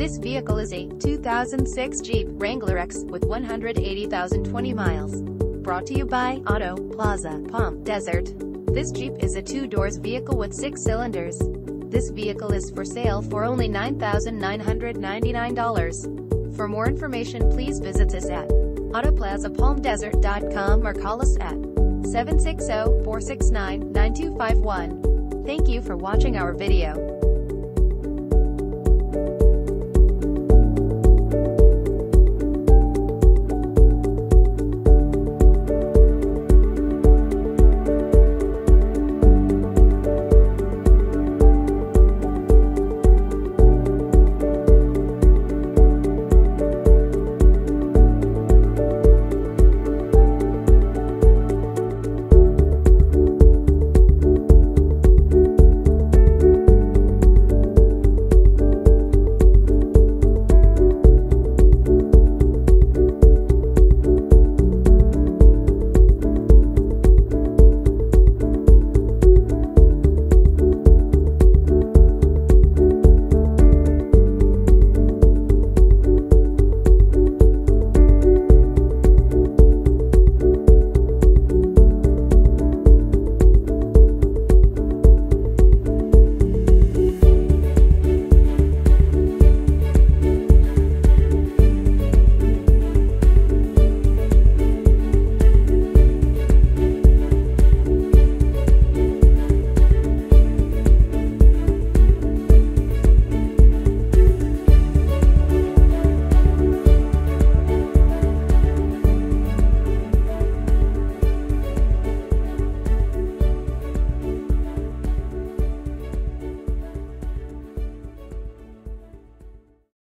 This vehicle is a 2006 Jeep Wrangler X with 180,020 miles. Brought to you by Auto Plaza Palm Desert. This Jeep is a two-doors vehicle with six cylinders. This vehicle is for sale for only $9,999. For more information please visit us at autoplazapalmdesert.com or call us at 760-469-9251. Thank you for watching our video.